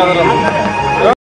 గదలం